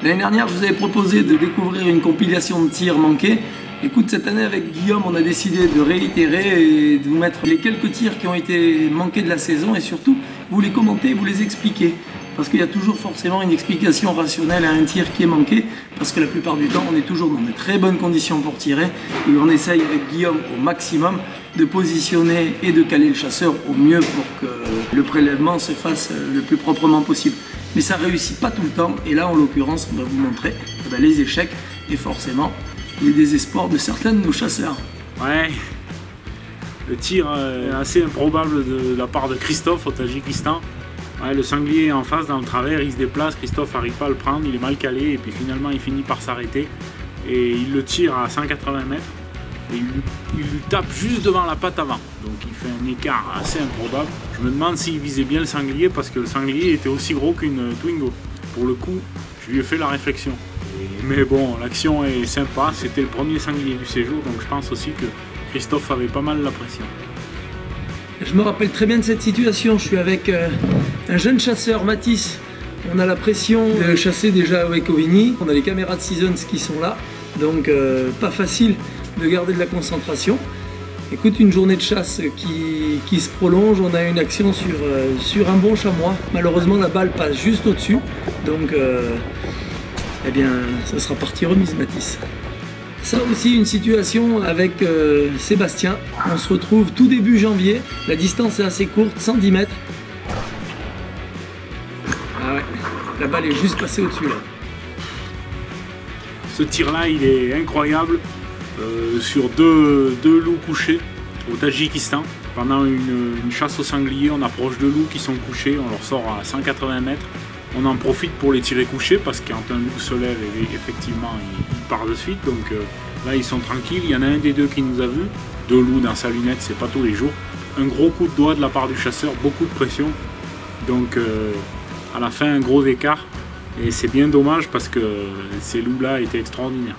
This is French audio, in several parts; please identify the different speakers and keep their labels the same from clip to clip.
Speaker 1: L'année dernière, je vous avais proposé de découvrir une compilation de tirs manqués. Écoute, cette année avec Guillaume, on a décidé de réitérer et de vous mettre les quelques tirs qui ont été manqués de la saison et surtout vous les commenter, vous les expliquer. Parce qu'il y a toujours forcément une explication rationnelle à un tir qui est manqué, parce que la plupart du temps, on est toujours dans de très bonnes conditions pour tirer, et on essaye avec Guillaume au maximum de positionner et de caler le chasseur au mieux pour que le prélèvement se fasse le plus proprement possible. Mais ça réussit pas tout le temps, et là en l'occurrence, on va vous montrer eh ben, les échecs et forcément les désespoirs de certains de nos chasseurs.
Speaker 2: Ouais, le tir est assez improbable de la part de Christophe au Tadjikistan. Le sanglier est en face dans le travers, il se déplace, Christophe n'arrive pas à le prendre, il est mal calé. Et puis finalement il finit par s'arrêter. Et il le tire à 180 mètres il, tape juste devant la patte avant. Donc il fait un écart assez improbable. Je me demande s'il visait bien le sanglier parce que le sanglier était aussi gros qu'une Twingo. Pour le coup, je lui ai fait la réflexion. Mais bon, l'action est sympa, c'était le premier sanglier du séjour, donc je pense aussi que Christophe avait pas mal la pression.
Speaker 1: Je me rappelle très bien de cette situation. Je suis avec euh, un jeune chasseur, Matisse. On a la pression de chasser déjà avec Ovini. On a les caméras de Seasons qui sont là. Donc euh, pas facile de garder de la concentration. Écoute, une journée de chasse qui, se prolonge. On a une action sur, euh, sur un bon chamois. Malheureusement, la balle passe juste au-dessus. Donc, eh bien, ça sera partie remise, Matisse. Ça aussi une situation avec euh, Sébastien. On se retrouve tout début janvier. La distance est assez courte, 110 mètres. Ah ouais, la balle est juste passée au-dessus.
Speaker 2: Ce tir-là, il est incroyable. Euh, sur deux, loups couchés au Tadjikistan. Pendant une, chasse au sanglier, on approche deux loups qui sont couchés, on leur sort à 180 mètres. On en profite pour les tirer couchés parce que quand un loup se lève, effectivement, il, part de suite. Donc euh, là, ils sont tranquilles. Il y en a un des deux qui nous a vus. Deux loups dans sa lunette, c'est pas tous les jours. Un gros coup de doigt de la part du chasseur, beaucoup de pression. Donc euh, à la fin, un gros écart. Et c'est bien dommage parce que ces loups-là étaient extraordinaires.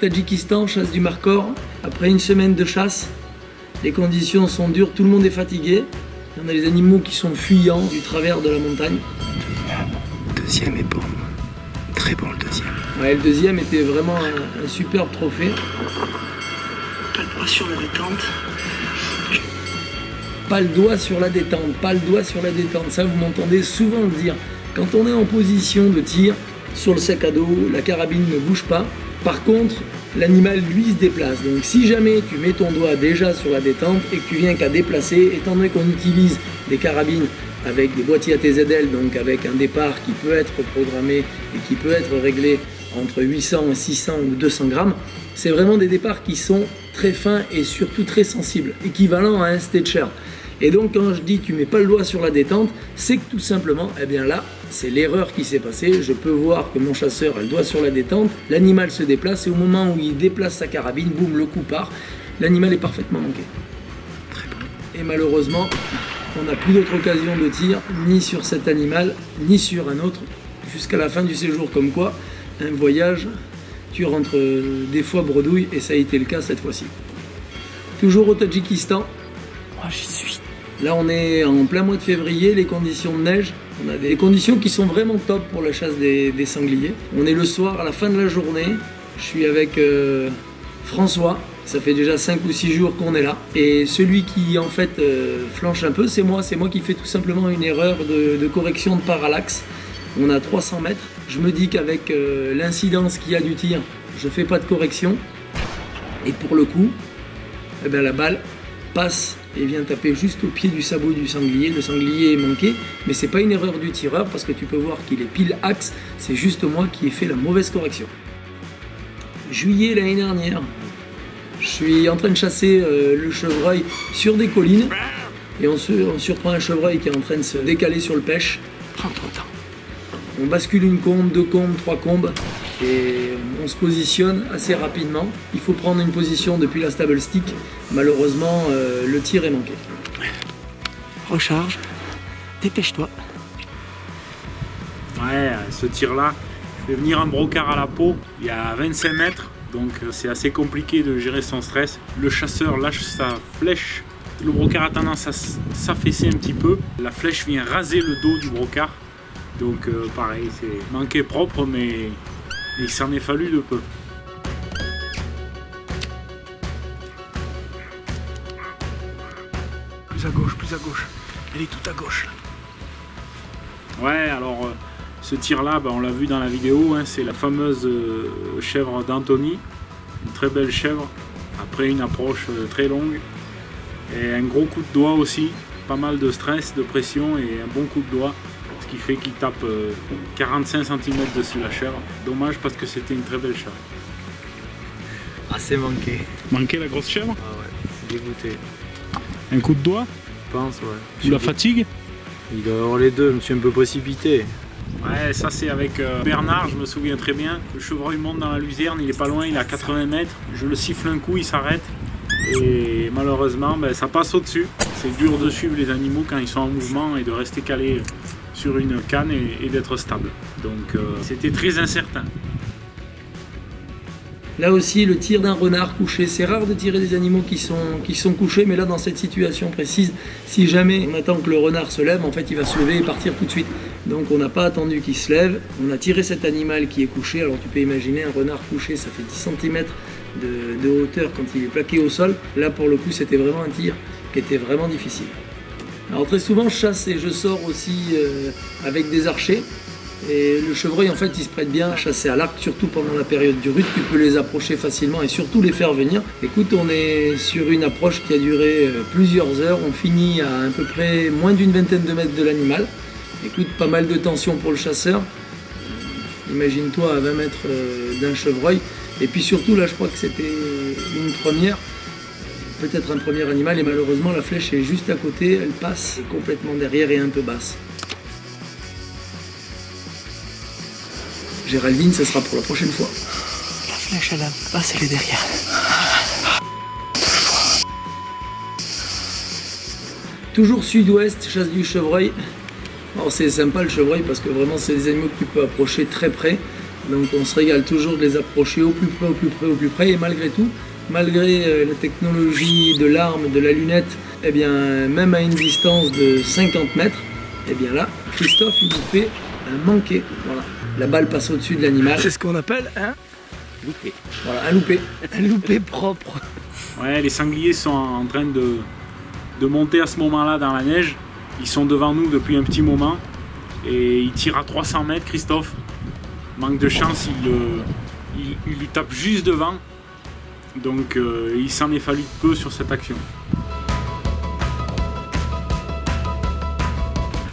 Speaker 1: Tadjikistan, chasse du Marcor. Après une semaine de chasse, les conditions sont dures, tout le monde est fatigué. On a les animaux qui sont fuyants du travers de la montagne.
Speaker 3: Deuxième est bon. Très bon le deuxième.
Speaker 1: Ouais, le deuxième était vraiment un, superbe trophée.
Speaker 3: Pas le doigt sur la détente.
Speaker 1: Pas le doigt sur la détente, pas le doigt sur la détente. Ça, vous m'entendez souvent le dire. Quand on est en position de tir sur le sac à dos, la carabine ne bouge pas. Par contre, l'animal lui se déplace. Donc si jamais tu mets ton doigt déjà sur la détente et que tu viens qu'à déplacer, étant donné qu'on utilise des carabines avec des boîtiers ATZL, donc avec un départ qui peut être programmé et qui peut être réglé entre 800, 600 ou 200 grammes, c'est vraiment des départs qui sont très fins et surtout très sensibles, équivalent à un Stetcher. Et donc quand je dis tu mets pas le doigt sur la détente, c'est que tout simplement, eh bien là, c'est l'erreur qui s'est passée. Je peux voir que mon chasseur a le doigt sur la détente, l'animal se déplace et au moment où il déplace sa carabine, boum, le coup part. L'animal est parfaitement manqué. Très bon. Et malheureusement, on n'a plus d'autre occasion de tir, ni sur cet animal, ni sur un autre, jusqu'à la fin du séjour. Comme quoi, un voyage, tu rentres des fois bredouille, et ça a été le cas cette fois-ci. Toujours au Tadjikistan.
Speaker 3: Moi, j'y suis.
Speaker 1: Là, on est en plein mois de février, les conditions de neige. On a des conditions qui sont vraiment top pour la chasse des, sangliers. On est le soir, à la fin de la journée. Je suis avec euh, François. Ça fait déjà 5 ou 6 jours qu'on est là. Et celui qui, en fait, euh, flanche un peu, c'est moi. C'est moi qui fais tout simplement une erreur de, correction de parallaxe. On a 300 mètres. Je me dis qu'avec euh, l'incidence qu'il y a du tir, je fais pas de correction. Et pour le coup, eh bien, la balle passe et vient taper juste au pied du sabot du sanglier. Le sanglier est manqué, mais c'est pas une erreur du tireur parce que tu peux voir qu'il est pile axe. C'est juste moi qui ai fait la mauvaise correction. Juillet l'année dernière, je suis en train de chasser euh, le chevreuil sur des collines et on, on, surprend un chevreuil qui est en train de se décaler sur le pêche.
Speaker 3: Prends ton temps.
Speaker 1: On bascule une combe, deux combes, trois combes et on se positionne assez rapidement. Il faut prendre une position depuis la stable stick. Malheureusement, euh, le tir est manqué.
Speaker 3: Recharge, dépêche-toi.
Speaker 2: Ouais, ce tir-là, je vais venir un brocard à la peau. Il y a 25 mètres. Donc euh, c'est assez compliqué de gérer son stress. Le chasseur lâche sa flèche. Le brocard a tendance à s'affaisser un petit peu. La flèche vient raser le dos du brocard. Donc euh, pareil, c'est manqué propre, mais il s'en est fallu de peu.
Speaker 1: Plus à gauche, plus à gauche. Elle est tout à gauche.
Speaker 2: Ouais, alors euh, ce tir-là, ben, on l'a vu dans la vidéo, hein, c'est la fameuse euh, chèvre d'Anthony. Une très belle chèvre, après une approche euh, très longue. Et un gros coup de doigt aussi, pas mal de stress, de pression et un bon coup de doigt. Qui fait qu'il tape 45 cm dessus la chèvre. Dommage parce que c'était une très belle chèvre.
Speaker 4: Assez manqué.
Speaker 2: Manqué la grosse chèvre
Speaker 4: Ah ouais, dégoûté.
Speaker 2: Un coup de doigt
Speaker 4: Je pense, ouais.
Speaker 2: Ou la fatigue
Speaker 4: Il doit y avoir les deux, je me suis un peu précipité.
Speaker 2: Ouais, ça c'est avec euh, Bernard, je me souviens très bien. Le chevreuil monte dans la luzerne, il est pas loin, il est à 80 mètres. Je le siffle un coup, il s'arrête. Et malheureusement, ben, ça passe au-dessus. C'est dur de suivre les animaux quand ils sont en mouvement et de rester calé sur une canne et, d'être stable. Donc euh, c'était très incertain.
Speaker 1: Là aussi, le tir d'un renard couché, c'est rare de tirer des animaux qui sont, couchés, mais là, dans cette situation précise, si jamais on attend que le renard se lève, en fait, il va se lever et partir tout de suite. Donc, on n'a pas attendu qu'il se lève. On a tiré cet animal qui est couché. Alors, tu peux imaginer un renard couché, ça fait 10 cm de hauteur quand il est plaqué au sol. Là, pour le coup, c'était vraiment un tir qui était vraiment difficile. Alors, très souvent, je chasse et je sors aussi euh, avec des archers. Et le chevreuil, en fait, il se prête bien à chasser à l'arc, surtout pendant la période du rut. Tu peux les approcher facilement et surtout les faire venir. Écoute, on est sur une approche qui a duré euh, plusieurs heures. On finit à à peu près moins d'une vingtaine de mètres de l'animal. Écoute, pas mal de tension pour le chasseur. Imagine-toi à 20 mètres euh, d'un chevreuil. Et puis surtout, là, je crois que c'était une première. Peut-être un premier animal et malheureusement la flèche est juste à côté, elle passe complètement derrière et un peu basse. Géraldine, ce sera pour la prochaine fois.
Speaker 3: La flèche, elle a passé les derrière.
Speaker 1: Toujours sud-ouest, chasse du chevreuil. Alors c'est sympa le chevreuil parce que vraiment c'est des animaux que tu peux approcher très près. Donc on se régale toujours de les approcher au plus près, au plus près, au plus près. Et malgré tout, malgré euh, la technologie de l'arme, de la lunette, eh bien même à une distance de 50 mètres, eh bien là, Christophe il nous fait un manqué. Voilà. La balle passe au-dessus de l'animal.
Speaker 3: C'est ce qu'on appelle un loupé.
Speaker 1: Voilà, un loupé.
Speaker 3: Un loupé propre.
Speaker 2: Ouais, les sangliers sont en train de, de monter à ce moment-là dans la neige. Ils sont devant nous depuis un petit moment. Et ils tirent à 300 mètres, Christophe. Manque de chance, il, euh, il, il lui tape juste devant. Donc euh, il s'en est fallu peu sur cette action.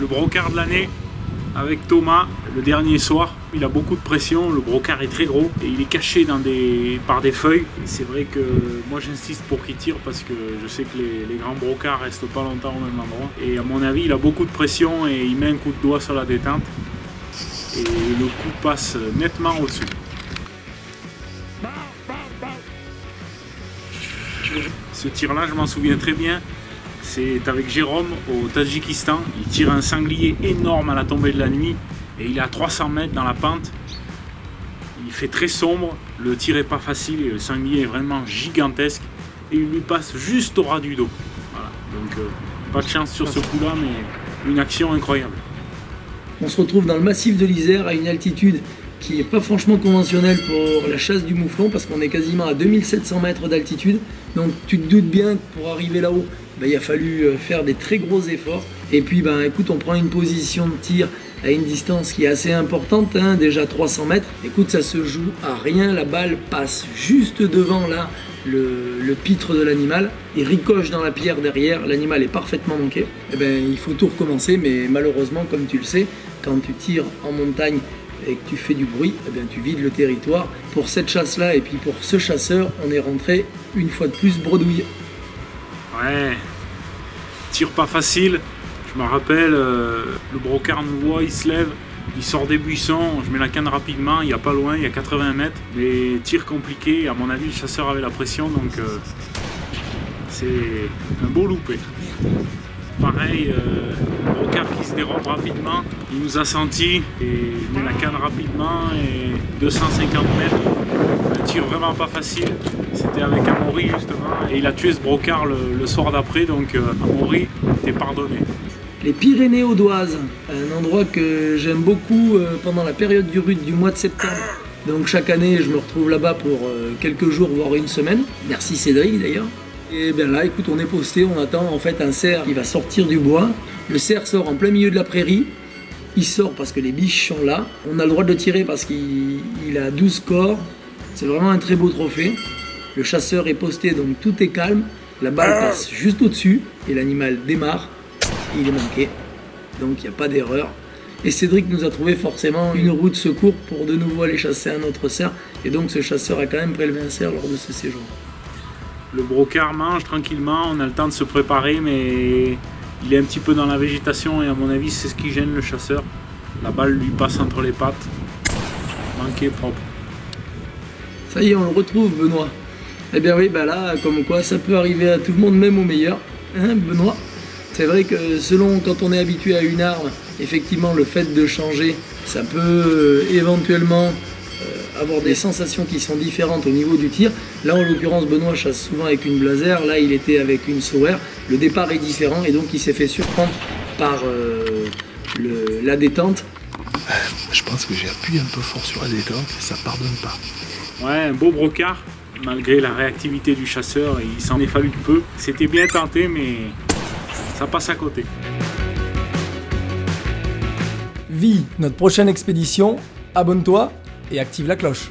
Speaker 2: Le brocard de l'année avec Thomas le dernier soir. Il a beaucoup de pression, le brocard est très gros et il est caché par des feuilles. C'est vrai que moi j'insiste pour qu'il tire parce que je sais que les, les grands brocards restent pas longtemps au même endroit. Et à mon avis, il a beaucoup de pression et il met un coup de doigt sur la détente. Et le coup passe nettement au-dessus. Ce tir-là, je m'en souviens très bien. C'est avec Jérôme au Tadjikistan. Il tire un sanglier énorme à la tombée de la nuit et il est à 300 mètres dans la pente. Il fait très sombre, le tir est pas facile et le sanglier est vraiment gigantesque et il lui passe juste au ras du dos. Voilà. Donc euh, pas de chance sur ce coup-là, mais une action incroyable.
Speaker 1: On se retrouve dans le massif de l'Isère à une altitude qui n'est pas franchement conventionnelle pour la chasse du mouflon parce qu'on est quasiment à 2700 mètres d'altitude. Donc tu te doutes bien que pour arriver là-haut, ben, il a fallu euh, faire des très gros efforts. Et puis ben, écoute, on prend une position de tir à une distance qui est assez importante, hein, déjà 300 mètres. Écoute, ça se joue à rien, la balle passe juste devant là le, pitre de l'animal, il ricoche dans la pierre derrière, l'animal est parfaitement manqué. Et ben, il faut tout recommencer, mais malheureusement, comme tu le sais, quand tu tires en montagne et que tu fais du bruit, eh bien, tu vides le territoire. Pour cette chasse-là et puis pour ce chasseur, on est rentré une fois de plus bredouille.
Speaker 2: Ouais, tir pas facile. Je me rappelle, euh, le brocard nous voit, il se lève, il sort des buissons, je mets la canne rapidement, il n'y a pas loin, il y a 80 mètres. Mais tir compliqué, à mon avis, le chasseur avait la pression, donc euh, c'est un beau loupé. Pareil, euh, brocard qui se dérobe rapidement, il nous a senti et je mets la canne rapidement et 250 mètres, Un tir vraiment pas facile. C'était avec Amaury justement. Et il a tué ce brocard le, soir d'après. Donc euh, Amaury, t'es pardonné.
Speaker 1: Les Pyrénées audoises, un endroit que j'aime beaucoup euh, pendant la période du RUT du mois de septembre. Donc chaque année, je me retrouve là-bas pour euh, quelques jours, voire une semaine. Merci Cédric d'ailleurs. Et bien là, écoute, on est posté, on attend en fait un cerf qui va sortir du bois. Le cerf sort en plein milieu de la prairie. Il sort parce que les biches sont là. On a le droit de le tirer parce qu'il il a 12 corps. C'est vraiment un très beau trophée. Le chasseur est posté, donc tout est calme. La balle passe juste au-dessus et l'animal démarre. Et il est manqué. Donc il n'y a pas d'erreur. Et Cédric nous a trouvé forcément une roue de secours pour de nouveau aller chasser un autre cerf. Et donc ce chasseur a quand même prélevé un cerf lors de ce séjour.
Speaker 2: Le brocard mange tranquillement, on a le temps de se préparer, mais il est un petit peu dans la végétation et à mon avis c'est ce qui gêne le chasseur. La balle lui passe entre les pattes. Manqué propre.
Speaker 1: Ça y est, on le retrouve, Benoît. Eh bien oui, bah là, comme quoi, ça peut arriver à tout le monde, même au meilleur. Hein, Benoît C'est vrai que selon quand on est habitué à une arme, effectivement, le fait de changer, ça peut euh, éventuellement avoir des sensations qui sont différentes au niveau du tir. Là, en l'occurrence, Benoît chasse souvent avec une blazer. Là, il était avec une Sauer. Le départ est différent et donc il s'est fait surprendre par euh, le- la détente.
Speaker 3: Je pense que j'ai appuyé un peu fort sur la détente, ça pardonne pas.
Speaker 2: Ouais, un beau brocard, malgré la réactivité du chasseur, il s'en est fallu peu. C'était bien tenté, mais ça passe à côté.
Speaker 5: Vie notre prochaine expédition, abonne-toi et active la cloche.